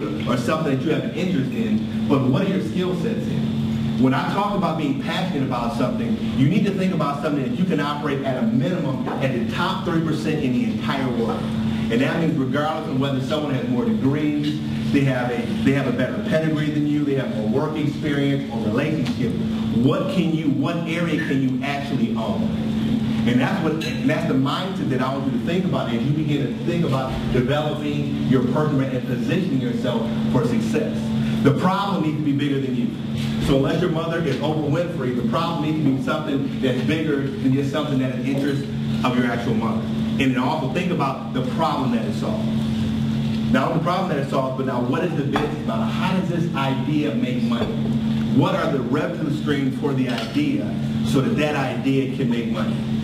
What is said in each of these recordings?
or something that you have an interest in, but what are your skill sets in? When I talk about being passionate about something, you need to think about something that you can operate at a minimum at the top 3% in the entire world. And that means regardless of whether someone has more degrees, they have a they have a better pedigree than you, they have more work experience or relationship. What can you, what area can you actually own? And that's what and that's the mindset that I want you to think about as you begin to think about developing your personal and positioning yourself for success. The problem needs to be bigger than you. So unless your mother is Oprah Winfrey, the problem needs to be something that's bigger than just something that is interest of your actual mother. And then also think about the problem that it solves. Not only the problem that it solves, but now what is the business model? How does this idea make money? What are the revenue streams for the idea so that that idea can make money?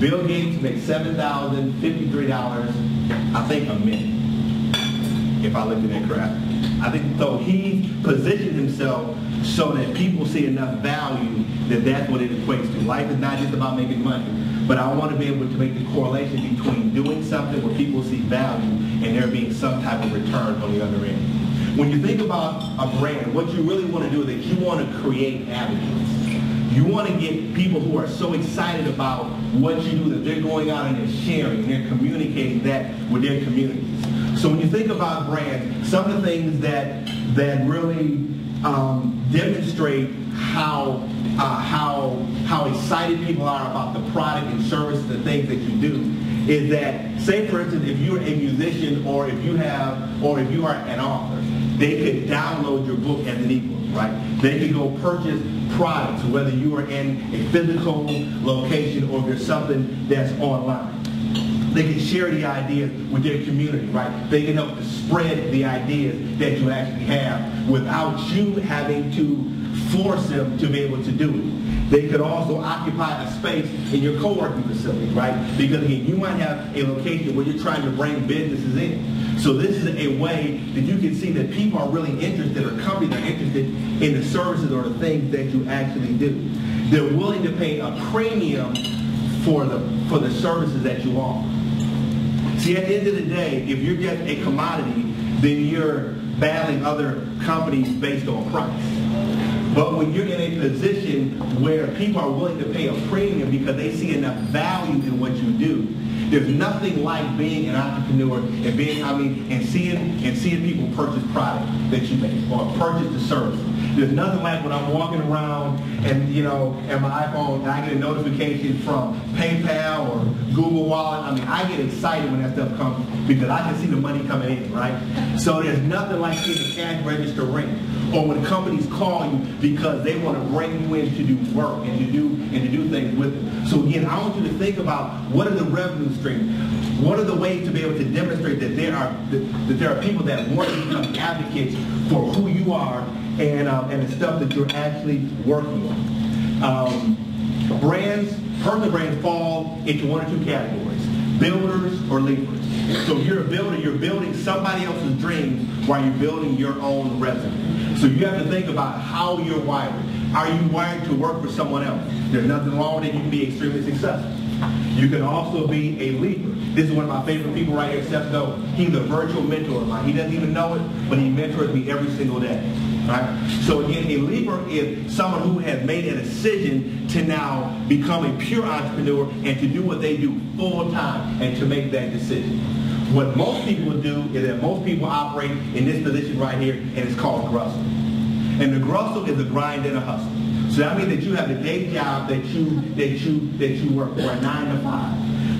Bill Gates makes $7,053, I think, a minute, if I look at that correctly. I think so he positioned himself so that people see enough value that that's what it equates to. Life is not just about making money, but I want to be able to make the correlation between doing something where people see value and there being some type of return on the other end. When you think about a brand, what you really want to do is that you want to create advocates. You want to get people who are so excited about what you do that they're going out and they're sharing and they're communicating that with their communities. So when you think about brands, some of the things that that really um, demonstrate how uh, how how excited people are about the product and service and the things that you do is that say for instance if you're a musician or if you have or if you are an author they could download your book as an ebook right they could go purchase products whether you are in a physical location or if there's something that's online they can share the ideas with their community, right? They can help to spread the ideas that you actually have without you having to force them to be able to do it. They could also occupy a space in your co-working facility, right? Because again, you might have a location where you're trying to bring businesses in. So this is a way that you can see that people are really interested or companies are interested in the services or the things that you actually do. They're willing to pay a premium for the for the services that you offer. See, at the end of the day, if you're just a commodity, then you're battling other companies based on price. But when you're in a position where people are willing to pay a premium because they see enough value in what you do, there's nothing like being an entrepreneur and being, I mean, and seeing and seeing people purchase product that you make or purchase the service. There's nothing like when I'm walking around and, you know, and my iPhone, and I get a notification from PayPal or Google Wallet. I mean, I get excited when that stuff comes because I can see the money coming in, right? So there's nothing like seeing the cash register ring or when companies call you because they want to bring you in to do work and to do and to do things with them. So again, I want you to think about what are the revenue streams? What are the ways to be able to demonstrate that there are that, that there are people that want to become advocates for who you are and, um, and the stuff that you're actually working on. Um, brands, personal brands fall into one or two categories, builders or leaders. So if you're a builder, you're building somebody else's dreams while you're building your own resume. So you have to think about how you're wired. Are you wired to work for someone else? There's nothing wrong with it. You can be extremely successful. You can also be a leader. This is one of my favorite people right here, Seth Godin. He's a virtual mentor of mine. He doesn't even know it, but he mentors me every single day. Right? So again, a leader is someone who has made a decision to now become a pure entrepreneur and to do what they do full time and to make that decision. What most people do is that most people operate in this position right here, and it's called grustle. And the grustle is a grind and a hustle. So that means that you have a day job that you that you that you work for a nine to five,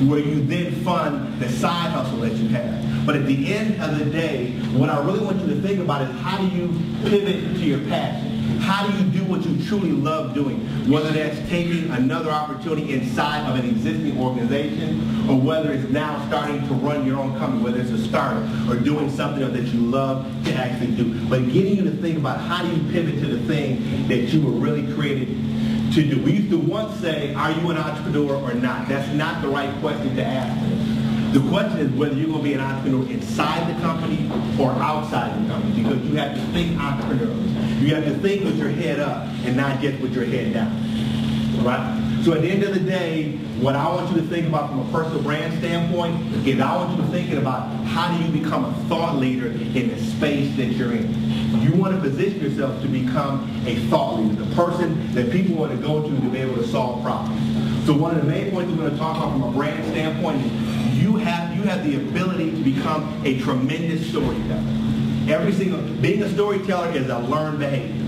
where you then fund the side hustle that you have. But at the end of the day, what I really want you to think about is how do you pivot to your passion? How do you do what you truly love doing? Whether that's taking another opportunity inside of an existing organization or whether it's now starting to run your own company, whether it's a startup or doing something that you love to actually do. But getting you to think about how do you pivot to the thing that you were really created to do. We used to once say, are you an entrepreneur or not? That's not the right question to ask. The question is whether you're going to be an entrepreneur inside the company or outside the company because you have to think entrepreneurial. You have to think with your head up and not just with your head down. Right? So at the end of the day, what I want you to think about from a personal brand standpoint is I want you to thinking about how do you become a thought leader in the space that you're in. You want to position yourself to become a thought leader, the person that people want to go to to be able to solve problems. So one of the main points we're going to talk about from a brand standpoint is you have, you have the ability to become a tremendous storyteller. Every single, being a storyteller is a learned behavior.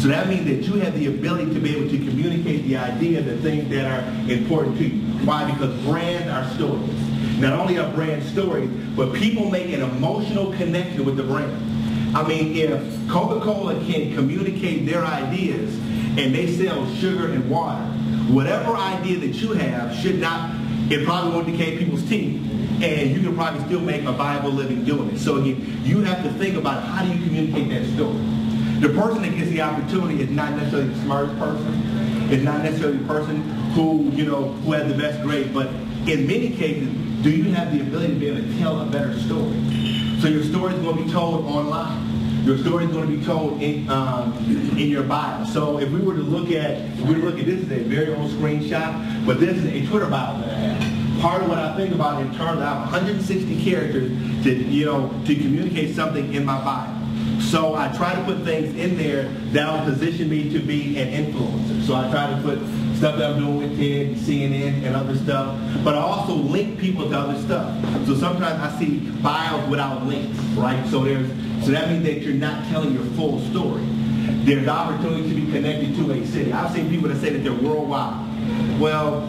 So that means that you have the ability to be able to communicate the idea, the things that are important to you. Why? Because brands are stories. Not only are brand stories, but people make an emotional connection with the brand. I mean, if Coca-Cola can communicate their ideas and they sell sugar and water, whatever idea that you have should not, it probably won't decay people's teeth and you can probably still make a viable living doing it. So again, you have to think about how do you communicate that story. The person that gets the opportunity is not necessarily the smartest person. It's not necessarily the person who, you know, who has the best grade, but in many cases, do you have the ability to be able to tell a better story? So your story is going to be told online. Your story is going to be told in, um, in your bio. So if we were to look at, we look at this is a very old screenshot, but this is a Twitter bio that I have. Part of what I think about in terms of I 160 characters to, you know, to communicate something in my bio. So I try to put things in there that will position me to be an influencer. So I try to put stuff that I'm doing with TED, CNN, and other stuff. But I also link people to other stuff. So sometimes I see bios without links, right? So there's so that means that you're not telling your full story. There's opportunity to be connected to a city. I've seen people that say that they're worldwide. Well,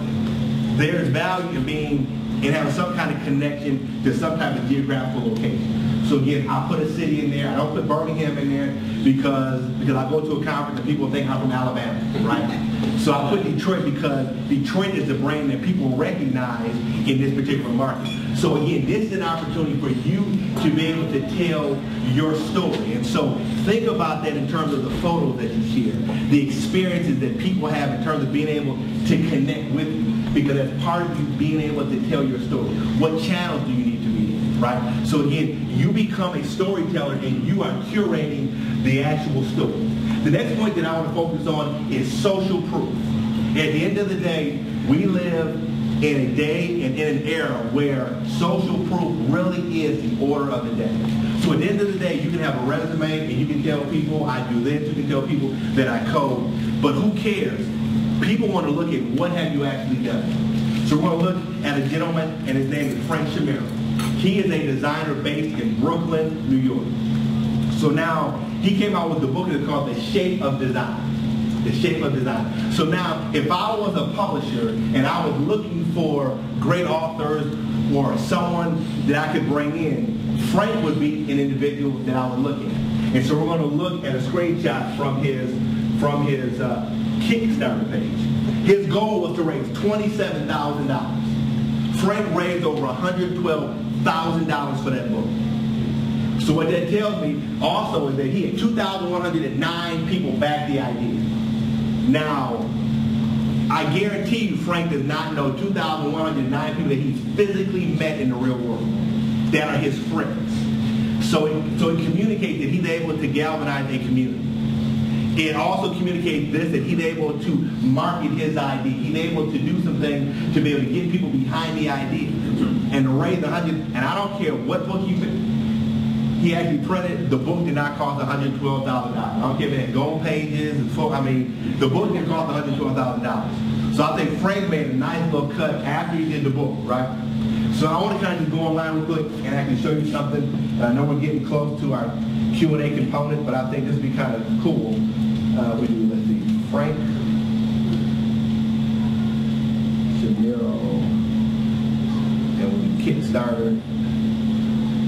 there's value in being and having some kind of connection to some type of geographical location. So again, I put a city in there. I don't put Birmingham in there because because I go to a conference and people think I'm from Alabama, right? So I put Detroit because Detroit is the brand that people recognize in this particular market. So again, this is an opportunity for you to be able to tell your story. And so think about that in terms of the photos that you share, the experiences that people have in terms of being able to connect with you because that's part of you being able to tell your story. What channels do you need to be in, right? So again, you become a storyteller and you are curating the actual story. The next point that I want to focus on is social proof. At the end of the day, we live in a day and in an era where social proof really is the order of the day. So at the end of the day, you can have a resume and you can tell people I do this, you can tell people that I code, but who cares? People want to look at what have you actually done. So we're going to look at a gentleman, and his name is Frank Chimero. He is a designer based in Brooklyn, New York. So now he came out with the book that's called The Shape of Design. The Shape of Design. So now if I was a publisher and I was looking for great authors or someone that I could bring in, Frank would be an individual that I would look at. And so we're going to look at a screenshot from his from his uh, Kickstarter page. His goal was to raise $27,000. Frank raised over $112,000 for that book. So what that tells me also is that he had 2,109 people back the idea. Now, I guarantee you Frank does not know 2,109 people that he's physically met in the real world that are his friends. So it, so it communicates that he's able to galvanize a community. It also communicates this, that he's able to market his idea. He's able to do some things to be able to get people behind the idea and raise a hundred. And I don't care what book you pick. He actually printed, the book did not cost $112,000. I don't care if it had gold pages and I mean, the book didn't cost $112,000. So I think Frank made a nice little cut after he did the book, right? So I want to kind of just go online real quick and actually show you something. I know we're getting close to our Q&A component, but I think this would be kind of cool. Uh, we do, let's see, Frank Chimero, and we Kickstarter,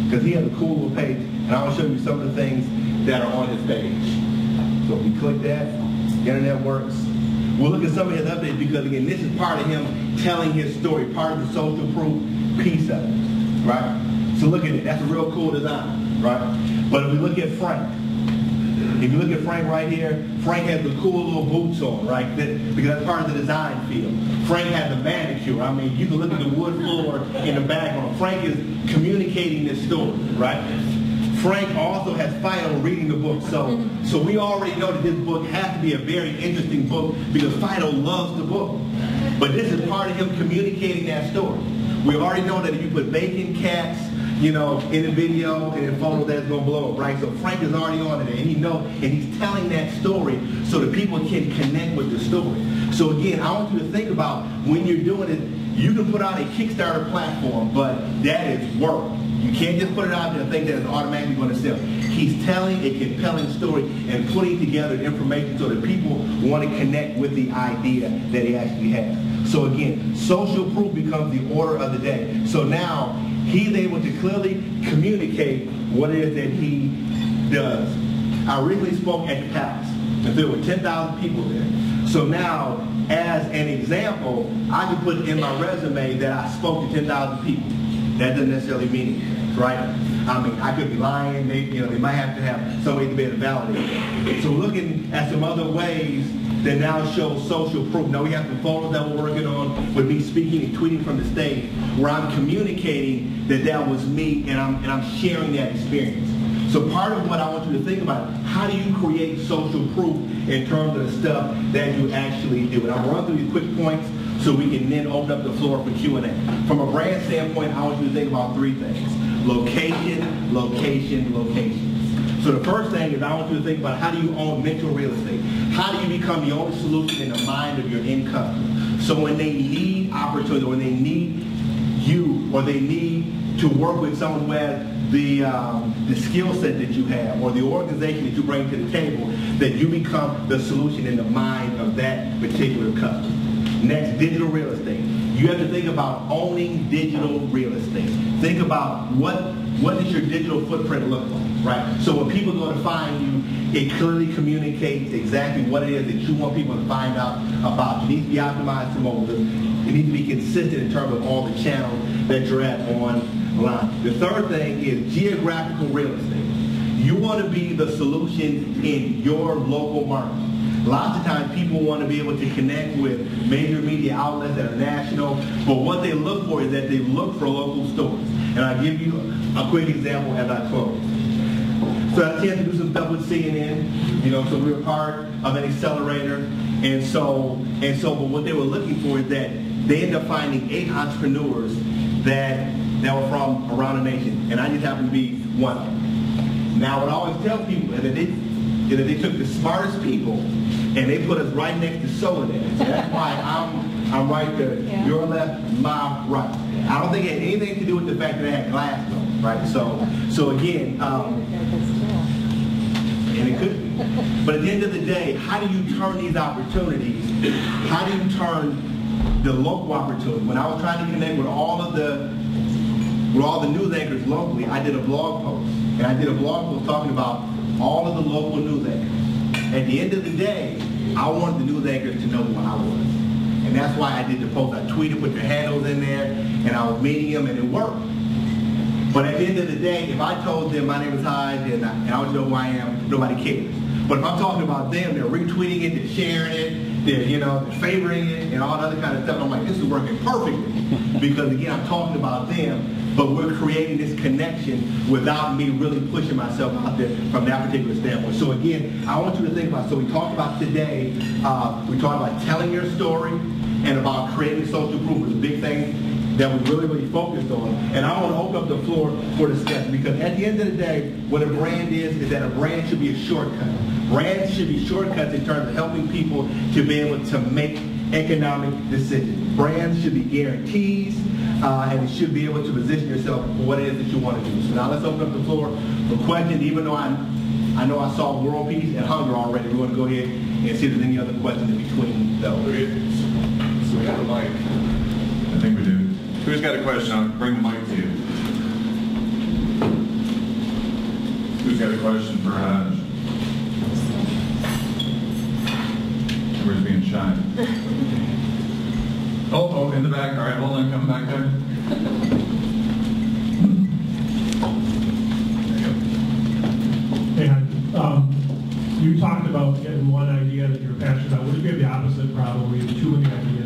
because he has a cool little page, and I'll show you some of the things that are on his page. So if we click that, internet works. We'll look at some of his updates because again, this is part of him telling his story, part of the social proof piece of it, right? So look at it. That's a real cool design, right? But if we look at Frank, if you look at Frank right here, Frank has the cool little boots on, right? That, because that's part of the design feel. Frank has the manicure. I mean, you can look at the wood floor in the background. Frank is communicating this story, right? Frank also has Fido reading the book. So, so we already know that this book has to be a very interesting book because Fido loves the book. But this is part of him communicating that story. We already know that if you put bacon, cats, you know, in a video and in photo that's gonna blow up, right? So Frank is already on it and he know and he's telling that story so that people can connect with the story. So again, I want you to think about when you're doing it, you can put out a Kickstarter platform, but that is work. You can't just put it out there and think that it's automatically going to sell. He's telling a compelling story and putting together information so that people want to connect with the idea that he actually has. So again, social proof becomes the order of the day. So now he's able to clearly communicate what it is that he does. I recently spoke at the palace, and there were 10,000 people there. So now, as an example, I can put in my resume that I spoke to 10,000 people. That doesn't necessarily mean anything, right? I mean, I could be lying. They, you know, they might have to have some way to be able to validate it. So looking at some other ways that now shows social proof. Now we have the photos that we're working on with me speaking and tweeting from the stage where I'm communicating that that was me and I'm, and I'm sharing that experience. So part of what I want you to think about, how do you create social proof in terms of the stuff that you actually do? And to run through these quick points so we can then open up the floor for Q&A. From a brand standpoint, I want you to think about three things. Location, location, location. So the first thing is I want you to think about how do you own mental real estate? How do you become the only solution in the mind of your end customer? So when they need opportunity, when they need you, or they need to work with someone who has the, um, the skill set that you have or the organization that you bring to the table, that you become the solution in the mind of that particular customer. Next, digital real estate. You have to think about owning digital real estate. Think about what what does your digital footprint look like, right? So when people go to find you, it clearly communicates exactly what it is that you want people to find out about. You need to be optimized to mobile. You need to be consistent in terms of all the channels that you're at online. The third thing is geographical real estate. You want to be the solution in your local market. Lots of times people want to be able to connect with major media outlets that are national, but what they look for is that they look for local stores. And I'll give you a quick example as I close. So I tend to do some stuff with CNN, you know, so we were part of an accelerator. And so, and so, but what they were looking for is that they ended up finding eight entrepreneurs that, that were from around the nation. And I just happened to be one of them. Now, what I always tell people is that they, is that they took the smartest people and they put us right next to Soledad. So that's why I'm, I'm right there. Yeah. Your left, my right. I don't think it had anything to do with the fact that I had glass though, right? So, so again, um, and it could be. But at the end of the day, how do you turn these opportunities? How do you turn the local opportunity? When I was trying to connect with all of the with all the news anchors locally, I did a blog post. And I did a blog post talking about all of the local news anchors. At the end of the day, I wanted the news anchors to know who I was. And that's why I did the post. I tweeted, put their handles in there, and I was meeting them, and it worked. But at the end of the day, if I told them my name is Hajj and I, and I don't know who I am, nobody cares. But if I'm talking about them, they're retweeting it, they're sharing it, they're, you know, they're favoring it, and all that other kind of stuff. I'm like, this is working perfectly. because again, I'm talking about them, but we're creating this connection without me really pushing myself out there from that particular standpoint. So again, I want you to think about, so we talked about today, uh, we talked about telling your story and about creating social a big thing that we really, really focused on. And I want to open up the floor for discussion because at the end of the day, what a brand is, is that a brand should be a shortcut. Brands should be shortcuts in terms of helping people to be able to make economic decisions. Brands should be guarantees uh, and you should be able to position yourself for what it is that you want to do. So now let's open up the floor for questions. Even though I, I know I saw world peace and hunger already, we want to go ahead and see if there's any other questions in between those. So we have a mic. I think we do. Who's got a question? I'll bring the mic to you. Who's got a question for Hajj? Everybody's being shy. Oh, oh, in the back. All right, hold on, come back there. Hey, um, you talked about getting one idea that you're passionate about. What if you have the opposite problem where you have too many ideas,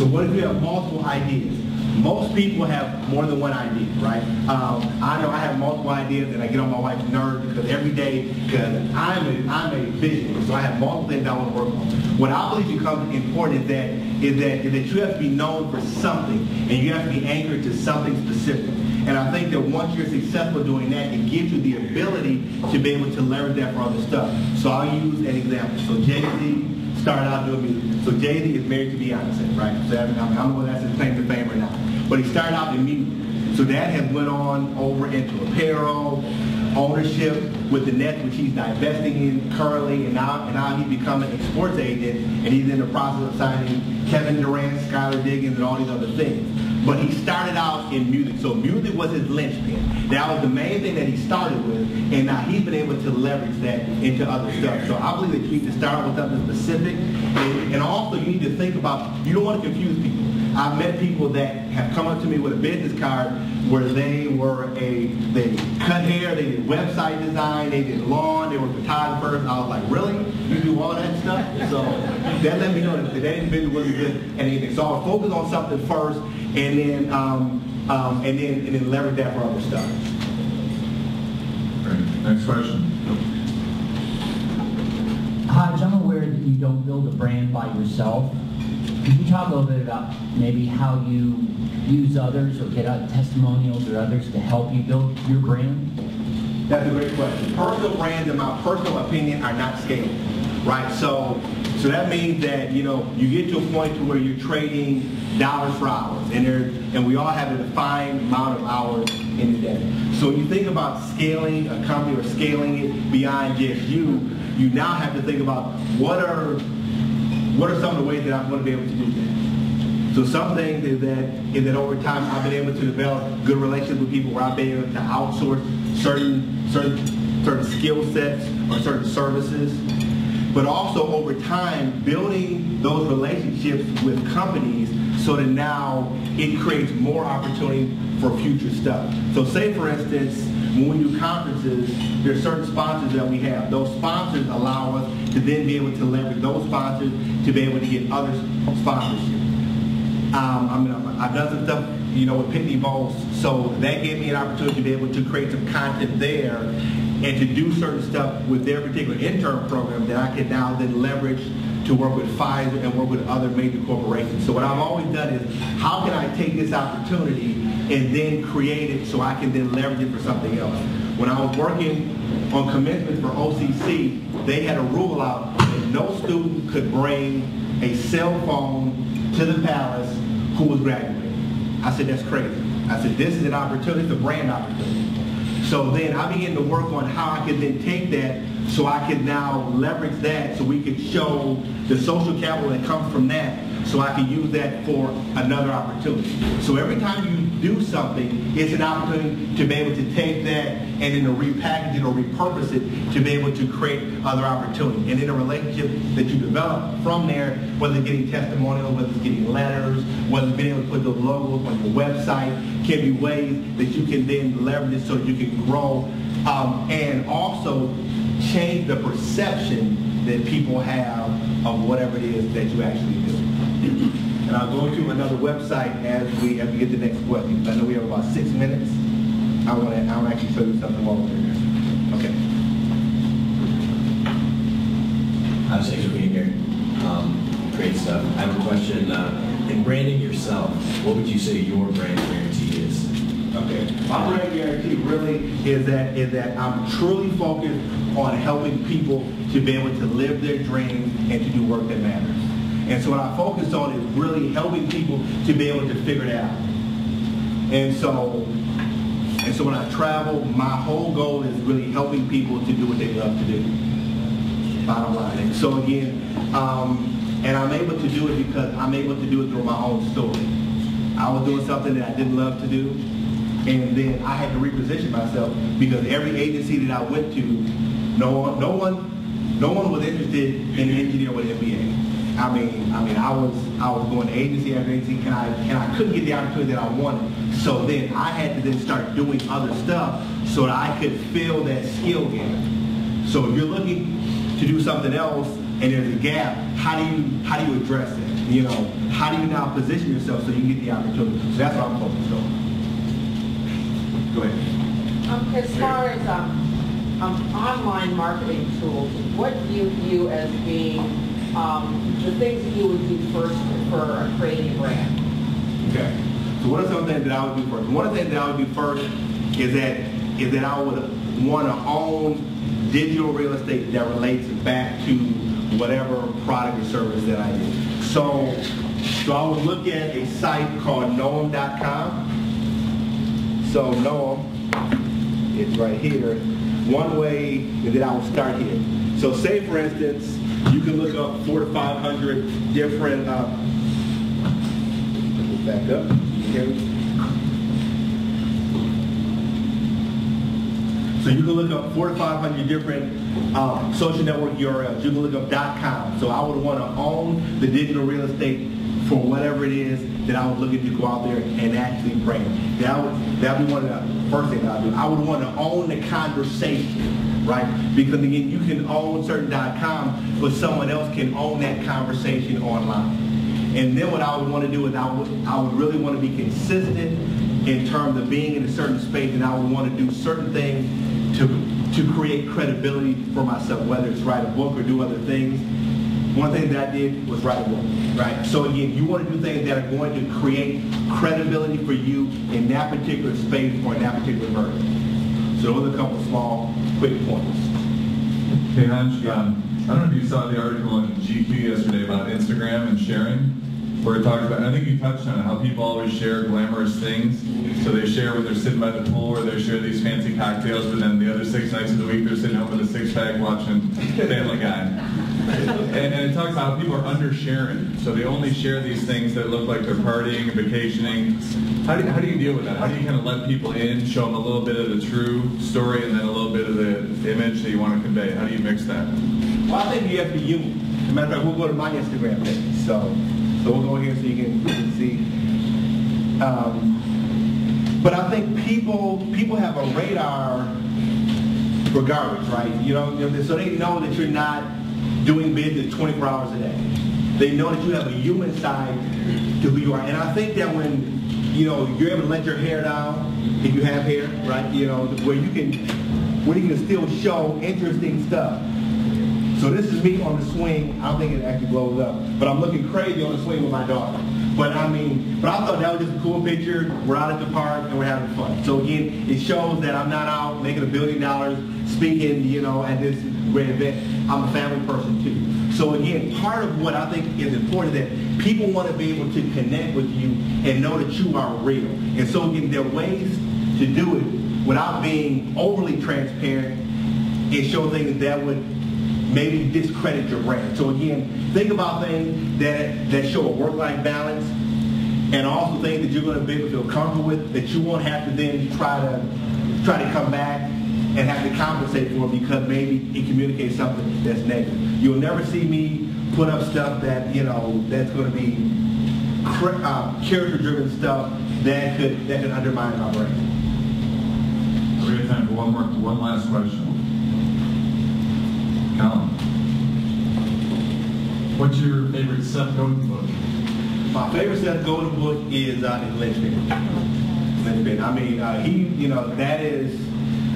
So what if you have multiple ideas? Most people have more than one idea, right? Um, I know I have multiple ideas and I get on my wife's nerves because every day, because I'm a, I'm a visionary, so I have multiple things I want to work on. What I believe becomes important is that, is that, is that you have to be known for something and you have to be anchored to something specific. And I think that once you're successful doing that, it gives you the ability to be able to leverage that for other stuff. So I'll use an example. So Jay-Z started out doing music. So Jay-Z is married to Beyonce, right? So I, mean, I don't know whether that's his claim to fame or not. But he started out in music. So that has went on over into apparel, ownership with the Nets, which he's divesting in currently, and now and now he's becoming a sports agent, and he's in the process of signing Kevin Durant, Skylar Diggins, and all these other things. But he started out in music, so music was his linchpin. That was the main thing that he started with, and now he's been able to leverage that into other stuff. So I believe that you need to start with something specific, and, and also you need to think about, you don't want to confuse people. I've met people that have come up to me with a business card where they were a, they cut hair, they did website design, they did lawn, they were photographers. I was like, really? You do all that stuff? So that let me know that that individual wasn't good at anything. So I on something first and then, um, um, and then, and then leverage that for other stuff. Great. Next question. Hi, I'm aware that you don't build a brand by yourself. Could you talk a little bit about maybe how you use others or get out testimonials or others to help you build your brand? That's a great question. Personal brands, in my personal opinion, are not scalable, right? So, so that means that you know you get to a point to where you're trading dollars for hours, and there, and we all have a defined amount of hours in the day. So when you think about scaling a company or scaling it beyond just you, you now have to think about what are what are some of the ways that I'm going to be able to do that. So some things is that is that over time I've been able to develop good relationships with people where I've been able to outsource certain certain certain skill sets or certain services. But also over time building those relationships with companies so that now it creates more opportunity for future stuff. So say for instance, when we do conferences, there's certain sponsors that we have. Those sponsors allow us to then be able to leverage those sponsors to be able to get other sponsorship. Um, I mean, I've done some stuff, you know, with Pitney Bowes, so that gave me an opportunity to be able to create some content there and to do certain stuff with their particular intern program that I can now then leverage to work with Pfizer and work with other major corporations. So what I've always done is, how can I take this opportunity and then create it so I can then leverage it for something else? When I was working on commencement for OCC, they had a rule out that no student could bring a cell phone to the palace who was graduating. I said, that's crazy. I said, this is an opportunity, it's a brand opportunity. So then I began to work on how I could then take that so I could now leverage that so we could show the social capital that comes from that so I can use that for another opportunity. So every time you do something, it's an opportunity to be able to take that and then to repackage it or repurpose it to be able to create other opportunity. And in a relationship that you develop from there, whether it's getting testimonials, whether it's getting letters, whether it's being able to put those logos on your website, can be ways that you can then leverage it so you can grow um, and also change the perception that people have of whatever it is that you actually do. And I'll go to another website as we as we get the next question. I know we have about six minutes. I want to I want to actually show you something while we're there. Okay. Hi, thanks for being here. Um, great stuff. I have a question. Uh, in branding yourself, what would you say your brand guarantee is? Okay. My brand guarantee really is that is that I'm truly focused on helping people to be able to live their dreams and to do work that matters. And so what I focus on is really helping people to be able to figure it out. And so and so when I travel, my whole goal is really helping people to do what they love to do. Bottom line. And so again, um, and I'm able to do it because I'm able to do it through my own story. I was doing something that I didn't love to do, and then I had to reposition myself because every agency that I went to, no one, no one, no one was interested in an engineer with an MBA. I mean, I mean, I was, I was going to agency after agency, and I, and I couldn't get the opportunity that I wanted. So then I had to then start doing other stuff so that I could fill that skill gap. So if you're looking to do something else and there's a gap, how do you, how do you address that? you know, how do you now position yourself so you get the opportunity? So that's what I'm focused on. Go ahead. Um, As far as um, um, online marketing tools, what do you view as being um, the things that you would do first for creating a brand? Okay. So what are some things that I would do first? One of the things that I would do first is that is that I would want to own digital real estate that relates back to whatever product or service that I do. So, so I would look at a site called KnowEm.com. So Noam is right here. One way that I would start here. So say for instance, you can look up four to five hundred different. Uh, back up. So you can look up four to five hundred different um, social network URLs. You can look up .com. So I would want to own the digital real estate for whatever it is that I was looking to go out there and actually bring. That would that would be one of the first things I do. I would want to own the conversation, right? Because again, you can own certain .com, but someone else can own that conversation online. And then what I would want to do is I would I would really want to be consistent in terms of being in a certain space, and I would want to do certain things to to create credibility for myself, whether it's write a book or do other things. One thing that I did was write a book, right? So again, you want to do things that are going to create credibility for you in that particular space or in that particular vertical. So those are a couple of small, quick points. Hey, Hajj, um, I don't know if you saw the article in GQ yesterday about Instagram and sharing, where it talks about, I think you touched on it, how people always share glamorous things. So they share when they're sitting by the pool, or they share these fancy cocktails, but then the other six nights of the week they're sitting home with a six-pack watching Family Guy. And, and it talks about how people are under-sharing. So they only share these things that look like they're partying and vacationing. How do, how do you deal with that? How do you kind of let people in, show them a little bit of the true story, and then a little bit of the image that you want to convey? How do you mix that? Well, I think you have to be human. As a matter of fact, we'll go to my Instagram page. So, so we'll go here so you can, you can see. Um, but I think people people have a radar garbage, right? You know, so they know that you're not doing business 24 hours a day. They know that you have a human side to who you are. And I think that when, you know, you're able to let your hair down, if you have hair, right, you know, where you can, where you can still show interesting stuff. So this is me on the swing. I don't think it actually blows up. But I'm looking crazy on the swing with my daughter. But I mean, but I thought that was just a cool picture. We're out at the park and we're having fun. So again, it shows that I'm not out making a billion dollars speaking, you know, at this great event. I'm a family person too. So again, part of what I think is important is that people want to be able to connect with you and know that you are real. And so again, there are ways to do it without being overly transparent and show things that would maybe discredit your brand. So again, think about things that, that show a work-life balance and also things that you're going to be able to feel comfortable with that you won't have to then try to try to come back and have to compensate for because maybe it communicates something that's negative. You'll never see me put up stuff that, you know, that's going to be uh, character-driven stuff that could that could undermine my brand. We have time for one more, one last question. What's your favorite Seth Godin book? My favorite Seth Godin book is uh, Linchpin. Linchpin. I mean, uh, he, you know, that is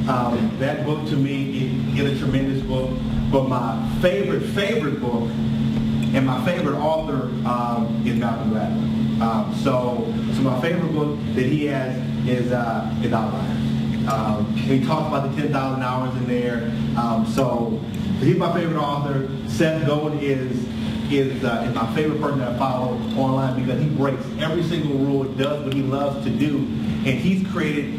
um, that book to me is, a tremendous book. But my favorite favorite book and my favorite author um, is Malcolm Gladwell. Um, so, so my favorite book that he has is uh, is Outliers. Um, he talks about the 10,000 hours in there. Um, so he's my favorite author. Seth Godin is is, uh, is my favorite person that I follow online because he breaks every single rule, does what he loves to do, and he's created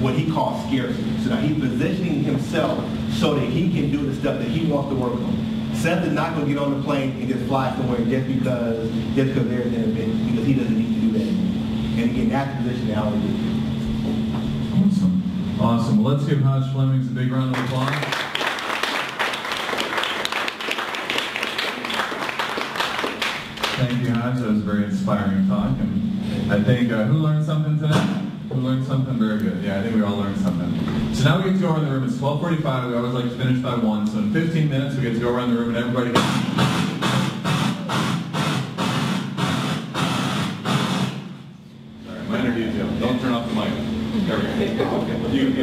what he calls scarcity. So now he's positioning himself so that he can do the stuff that he wants to work on. Seth is not going to get on the plane and just fly somewhere just because just because there's an event because he doesn't need to do that. And again, that's the position that I would do. Awesome. Well, let's give Hajj Flemings a big round of applause. Thank you, Hajj. That was a very inspiring talk. And I think, uh, who learned something today? Who learned something very good? Yeah, I think we all learned something. So now we get to go around the room. It's 1245. We always like to finish by 1. So in 15 minutes, we get to go around the room and everybody gets...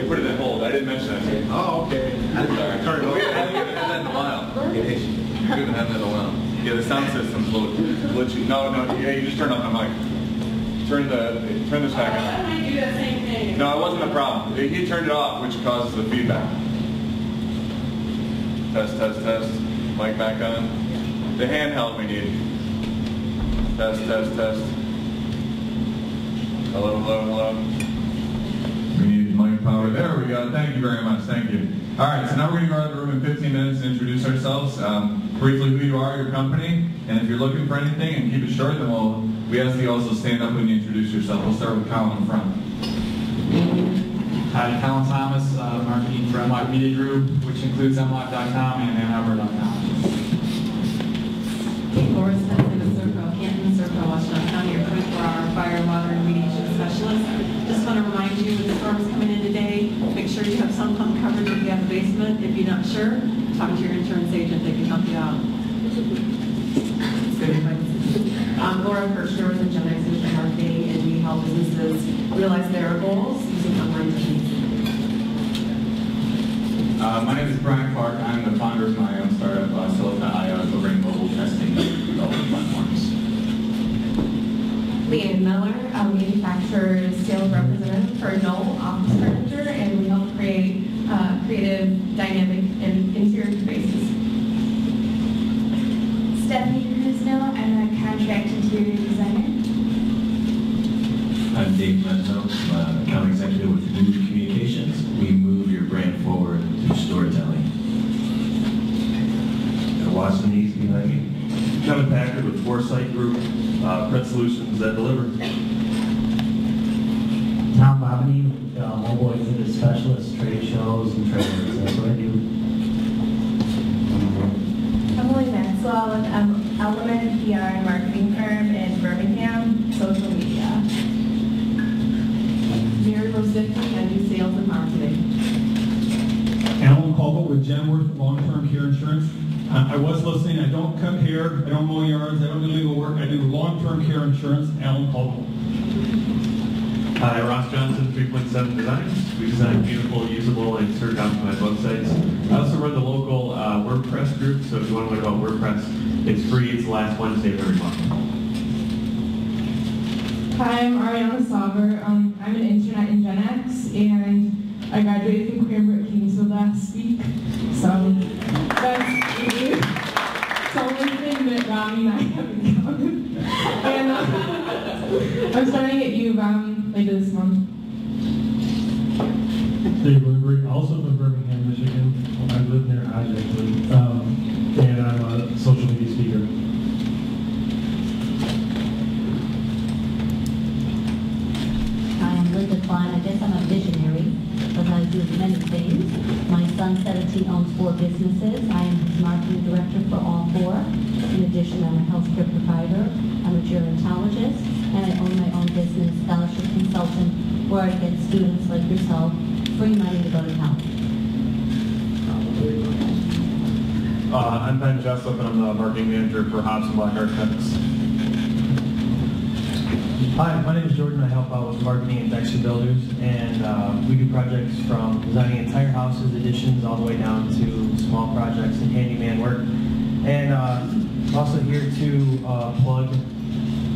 you put it in hold. I didn't mention that to you. Oh, okay. I Sorry. Turn it We over. haven't had that in a while. We haven't had that in a while. Yeah, the sound system's a little glitchy. No, no, yeah, you just turn on the mic. Turn the, turn this back on. might do the same thing. No, it wasn't a problem. He turned it off, which causes the feedback. Test, test, test. Mic back on. The handheld we need. Test, test, test. Hello, hello, hello. We need mic power. There we go. Thank you very much. Thank you. All right, so now we're going to go out of the room in 15 minutes and introduce ourselves. Um, briefly, who you are, your company, and if you're looking for anything, and keep it short, then we'll, we ask you also stand up when you introduce yourself. We'll start with Colin in front. Hi, Colin Thomas, uh, marketing for Unlock Media Group, which includes unlock.com and AnnArbor.com. Kate Laura Smith in the Circle, Canton, Circle, Washington County, your 24-hour fire and remediation specialist. Just want to remind you, the storm's coming in today, make sure you have some pump coverage if you have a basement. If you're not sure, talk to your insurance agent, they can help you out. I'm Laura Kirschner with Genex Solution Marketing, and we help businesses realize their goals using online techniques. Uh, my name is Brian Clark. I'm the founder of my own startup, uh, Silica.io, delivering mobile testing and development platforms. Leanne Miller, a manufacturer sales representative for Knoll Office Furniture, and we help create uh, creative, dynamic, and interior spaces. Stephanie Cruzno, I'm a contract interior designer. I'm Dave Mezzo, uh, account executive with Move Communications. We move your brand forward through storytelling. And Watson East behind me. Kevin Packard with Foresight Group, uh, print solutions that deliver. Tom Bobany, uh, mobile exhibit specialist, trade shows and trailers, that's what I do. Emily Maxwell with um, Element PR and marketing firm in Birmingham, social media. Mary Rosicki, I do sales and marketing. Alan Colville with Genworth Long-Term Care Insurance. Uh, I was listening, I don't cut hair, I don't mow yards, I don't do legal work, I do long-term care insurance, Alan Colville. Hi, Ross Johnson, 3.7 Designs. We design beautiful, usable, and search optimized websites. I also run the local uh, WordPress group, so if you want to learn about WordPress, it's free. It's the last Wednesday of every month. Hi, I'm Ariana Sauber. Um, I'm an intern at Ingenex, and I graduated from Cranbrook Kingswood last week. So that's easy. So only thing that Rami and I haven't counted. And uh, I'm starting at U of M later this month. Dave Woodbury, also from Birmingham, Michigan. I live near Ojai, um, and I'm a social media speaker. I'm Linda Klein. I guess I'm a visionary because I do many things. My son 17 owns four businesses. I am his marketing director for all four. In addition, I'm a healthcare provider. I'm a gerontologist, and I own my own business, scholarship consultant, where I get students like yourself free money to go to college. Uh, I'm and the marketing manager for Hobson Black Architects. Hi, my name is Jordan. I help out with marketing at Dexter Builders, and uh, we do projects from designing entire houses, additions, all the way down to small projects and handyman work. And uh, also here to uh, plug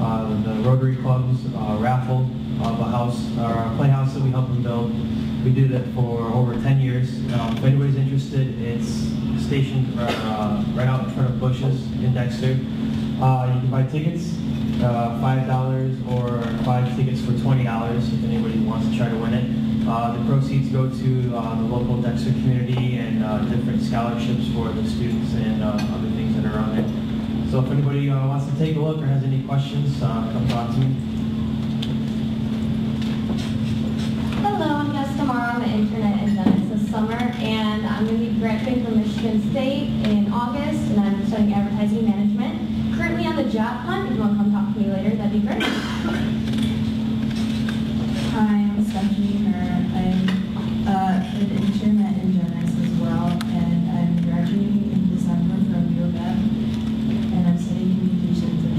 uh, the Rotary Club's uh, raffle of a house, or a playhouse that we help them build. We do that for over 10 years. Um, if anybody's interested, it's stationed uh, right out in front of Busch's in Dexter. Uh, you can buy tickets uh, five dollars or five tickets for twenty dollars if anybody wants to try to win it. Uh, the proceeds go to uh, the local Dexter community and uh, different scholarships for the students and uh, other things that are on it. So if anybody wants to take a look or has any questions, come talk to me. Hello, I'm Jessica Morrow. I'm an intern at Ingenex this summer, and I'm going to be graduating from Michigan State in August, and I'm studying advertising management. Currently on the job hunt. If you want to come talk to me later, that'd be great. Hi, I'm Stephanie Herr. I'm uh, an intern at Ingenex as well, and I'm graduating in December from U of M, and I'm studying communications and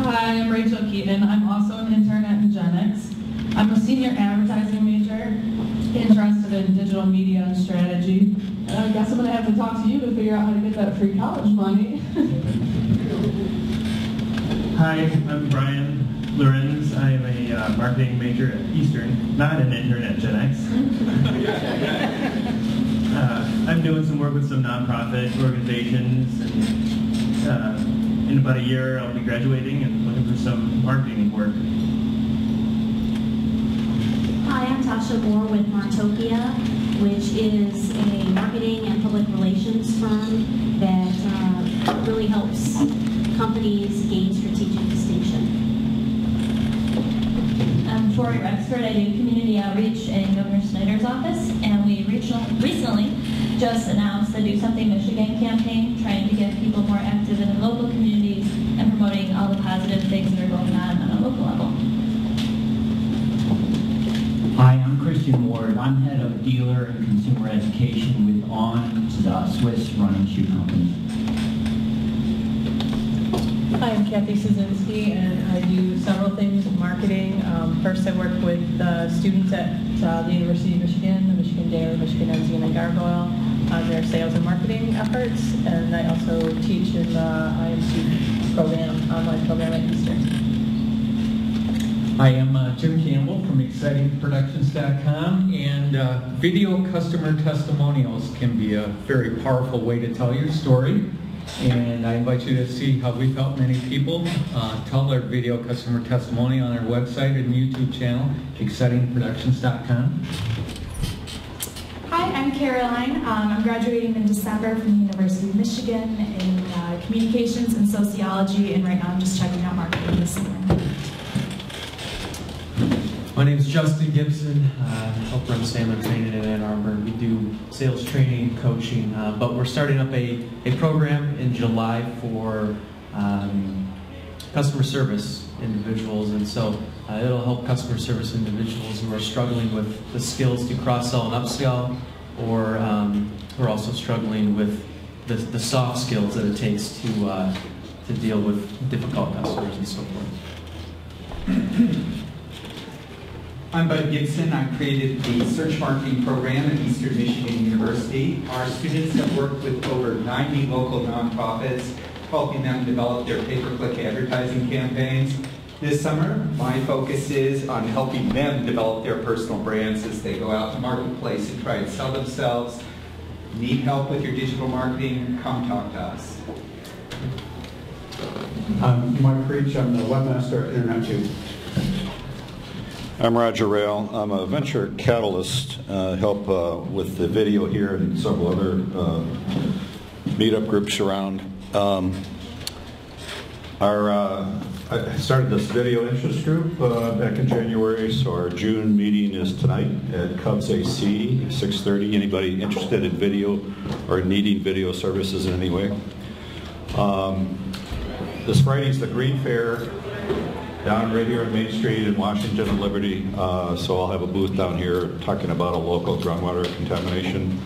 Hi, I'm Rachel Keaton. I'm also an intern at Ingenex. I'm a senior advertising major, interested in digital media and strategy. And I guess I'm going to have to talk to you to figure out how to get that free college money. Hi, I'm Brian Lorenz. I am a uh, marketing major at Eastern, not an intern at Gen X. uh, I'm doing some work with some nonprofit organizations, and uh, in about a year I'll be graduating and looking for some marketing work. Hi, I'm Tasha Moore with Martopia, which is a marketing and public relations firm that uh, really helps companies gain strategic distinction. I'm Tori Rexford. I do community outreach in Governor Snyder's office, and we recently just announced the Do Something Michigan campaign, trying to get people more active in the local communities and promoting all the positive things that are going on on a local level. Hi, I'm Christian Ward. I'm head of dealer and consumer education with On, the Swiss running shoe company. Hi, I'm Kathy Szynski, and I do several things in marketing. Um, first, I work with uh, students at uh, the University of Michigan, the Michigan Daily, Michigan Enzian, and Gargoyle on their sales and marketing efforts, and I also teach in the IMC program, online program at Eastern. I am uh, Jim Campbell from ExcitingProductions.com, and uh, video customer testimonials can be a very powerful way to tell your story. And I invite you to see how we've helped many people uh, tell their video customer testimony on our website and YouTube channel, ExcitingProductions.com. Hi, I'm Caroline. Um, I'm graduating in December from the University of Michigan in uh, communications and sociology, and right now I'm just checking out marketing this summer. My name is Justin Gibson. Uh, I help run Sandler Training in Ann Arbor. We do sales training, and coaching, uh, but we're starting up a, a program in July for um, customer service individuals, and so uh, it'll help customer service individuals who are struggling with the skills to cross-sell and upsell, or um, who are also struggling with the, the soft skills that it takes to uh, to deal with difficult customers and so forth. I'm Bud Gibson. I created the search marketing program at Eastern Michigan University. Our students have worked with over 90 local nonprofits, helping them develop their pay-per-click advertising campaigns. This summer, my focus is on helping them develop their personal brands as they go out to marketplace and try and sell themselves. Need help with your digital marketing? Come talk to us. I'm Mike Creech. I'm the webmaster at Internet Tube. I'm Roger Rayle. I'm a venture catalyst, uh, help uh, with the video here and several other uh, meetup groups around. Um, our, uh, I started this video interest group uh, back in January, so our June meeting is tonight at Cubs AC, 6.30. Anybody interested in video or needing video services in any way? Um, this Friday's the Green Fair down right here on Main Street in Washington and Liberty. Uh, so I'll have a booth down here talking about a local groundwater contamination.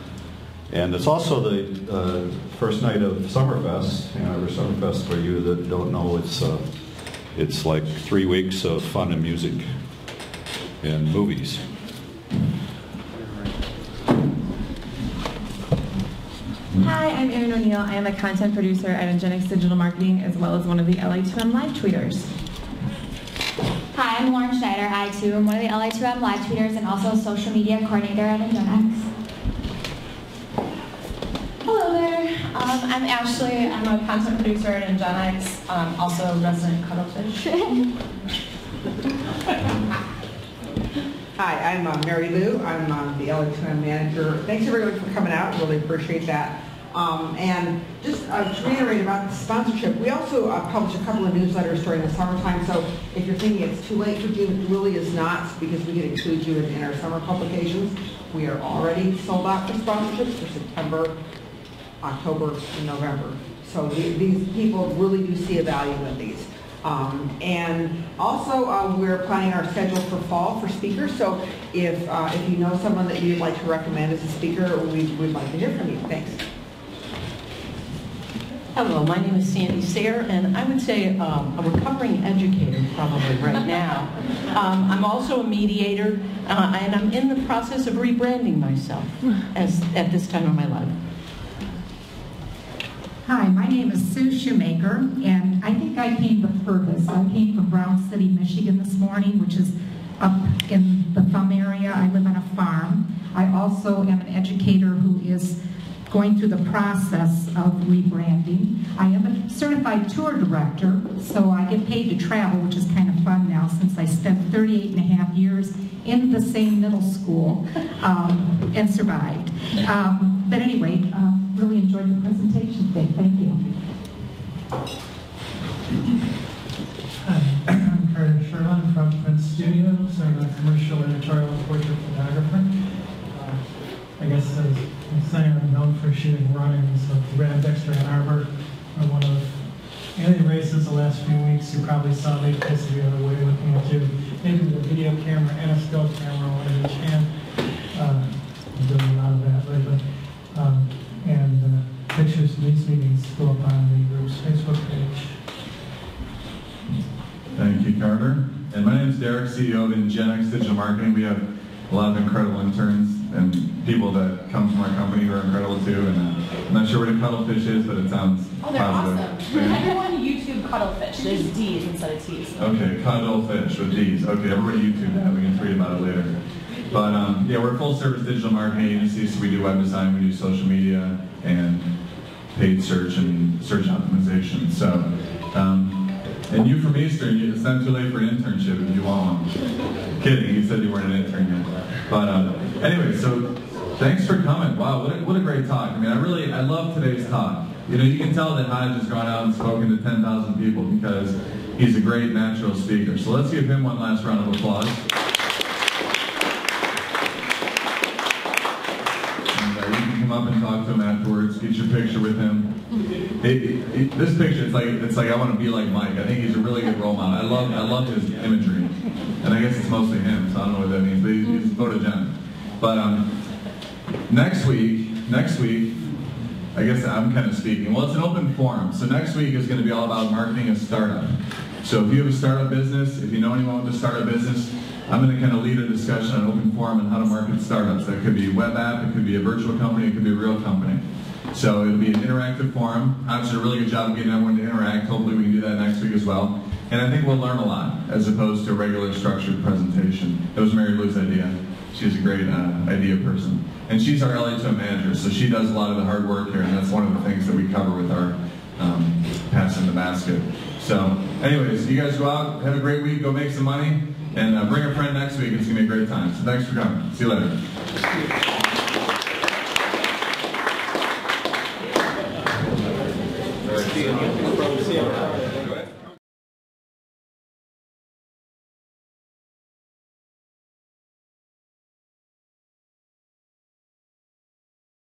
And it's also the uh, first night of Summerfest. You know, Summerfest for you that don't know, it's uh, it's like three weeks of fun and music and movies. Hi, I'm Erin O'Neill. I am a content producer at Ingenex Digital Marketing as well as one of the LA2M live tweeters. Hi, I'm Lauren Schneider. I too am one of the LA2M live tweeters and also a social media coordinator at Ingenex. Hello there. Um, I'm Ashley. I'm a content producer at Ingenex, um, also a resident cuttlefish. Hi, I'm uh, Mary Lou. I'm uh, the LA2M manager. Thanks everyone for coming out. Really appreciate that. Um, and just uh, to reiterate about the sponsorship, we also uh, publish a couple of newsletters during the summertime. So if you're thinking it's too late for June, it really is not because we can include you in, in our summer publications. We are already sold out for sponsorships for September, October, and November. So we, these people really do see a value in these. Um, and also, uh, we're planning our schedule for fall for speakers. So if uh, if you know someone that you'd like to recommend as a speaker, we would like to hear from you. Thanks. Hello, my name is Sandy Sayre, and I would say um, a recovering educator probably right now. Um, I'm also a mediator, uh, and I'm in the process of rebranding myself as at this time of my life. Hi, my name is Sue Shoemaker, and I think I came the furthest. I came from Brown City, Michigan this morning, which is up in the Thumb area. I live on a farm. I also am an educator who is going through the process of rebranding. I am a certified tour director, so I get paid to travel, which is kind of fun now since I spent 38 and a half years in the same middle school um, and survived. Um, but anyway, uh, really enjoyed the presentation today. Thank you. Hi, I'm Carter Sherlin from Prince Studios. I'm a commercial editorial and portrait photographer. Uh, I guess as Sam, known for shooting run-ins of Brad Dexter Ann Arbor, or one of any races the last few weeks. You probably saw me kiss the other way looking at you. Maybe with a video camera and a scope camera, in each hand. Uh, I'm doing a lot of that lately. Um, and uh, pictures of these meetings go up on the group's Facebook page. Thank you, Carter. And my name is Derek, CEO of Ingenex Digital Marketing. We have a lot of incredible interns and people that come from our company who are incredible too. And uh, I'm not sure what a cuttlefish is, but it sounds Oh, they're positive. awesome. Everyone YouTube cuttlefish. There's D's instead of T's. Okay, cuttlefish with D's. Okay, everybody YouTube that. We can tweet about it later. But um, yeah, we're a full service digital marketing agency, so we do web design, we do social media, and paid search and search optimization. So, um, and you from Eastern, you- it's not too late for an internship if you want one. Kidding, you said you weren't an intern yet. But um, anyway, so thanks for coming. Wow, what a, what a great talk. I mean, I really, I love today's talk. You know, you can tell that Hajj has gone out and spoken to 10,000 people because he's a great natural speaker. So let's give him one last round of applause. Uh, you can come up and talk to him afterwards, get your picture with him. It, it, it- this picture, it's like it's like I want to be like Mike. I think he's a really good role model. I love I love his imagery, and I guess it's mostly him, so I don't know what that means. But he's, he's photogenic. But um, next week, next week, I guess I'm kind of speaking. Well, it's an open forum, so next week is going to be all about marketing a startup. So if you have a startup business, if you know anyone with a startup business, I'm going to kind of lead a discussion on open forum and how to market startups. That could be web app, it could be a virtual company, it could be a real company. So it'll be an interactive forum. I've done a really good job of getting everyone to interact. Hopefully we can do that next week as well. And I think we'll learn a lot as opposed to a regular structured presentation. It was Mary Lou's idea. She's a great uh, idea person. And she's our LA2M manager, so she does a lot of the hard work here, and that's one of the things that we cover with our um, passing the basket. So anyways, you guys go out, have a great week, go make some money, and uh, bring a friend next week. It's going to be a great time. So thanks for coming. See you later. You.